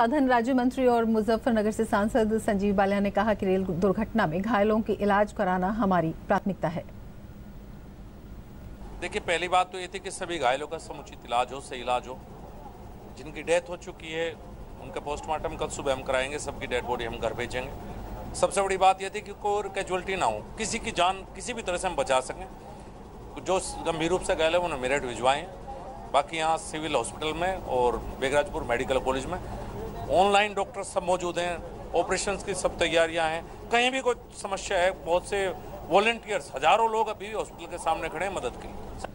साधन राज्य मंत्री और मुजफ्फरनगर से सांसद संजीव बालिया ने कहा कि रेल दुर्घटना में घायलों के इलाज कराना हमारी प्राथमिकता है। देखिए, पहली बात तो ये थी कि सभी घायलों का समुचित इलाज हो, सही इलाज हो। जिनकी डेथ हो चुकी है, उनका पोस्टमार्टम कल सुबह हम कराएँगे, सबकी डेड बॉडी हम घर भेजेंगे। सबसे बड़ी बात यह थी कि कोई कैजुअलिटी ना हो, किसी की जान, किसी भी तरह से हम बचा सकें। जो गंभीर रूप से घायल है, उन्हें मेरठ भिजवाएँ। बाकी यहाँ सिविल हॉस्पिटल में और बेगराजपुर मेडिकल कॉलेज में ऑनलाइन डॉक्टर सब मौजूद हैं ऑपरेशन की सब तैयारियाँ हैं। कहीं भी कोई समस्या है, बहुत से वॉल्टियर्स, हज़ारों लोग अभी हॉस्पिटल के सामने खड़े हैं मदद के लिए।